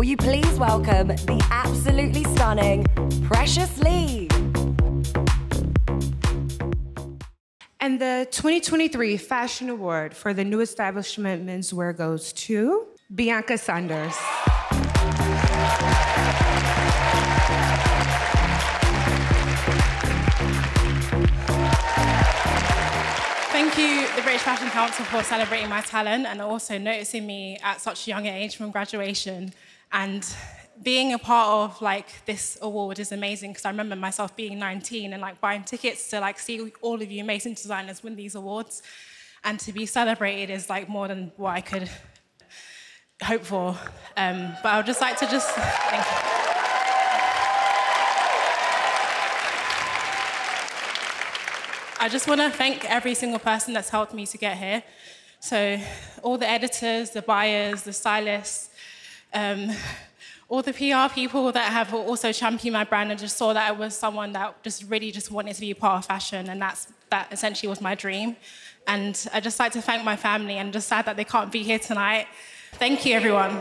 will you please welcome the absolutely stunning Precious Lee? And the 2023 Fashion Award for the New Establishment Menswear goes to Bianca Saunders. Thank you, the British Fashion Council, for celebrating my talent and also noticing me at such a young age from graduation. And being a part of like this award is amazing because I remember myself being 19 and like buying tickets to like see all of you amazing designers win these awards. And to be celebrated is like more than what I could hope for. Um, but I would just like to just thank you. I just want to thank every single person that's helped me to get here. So, all the editors, the buyers, the stylists, um, all the PR people that have also championed my brand and just saw that I was someone that just really just wanted to be part of fashion, and that's that essentially was my dream. And I just like to thank my family, and just sad that they can't be here tonight. Thank you, everyone.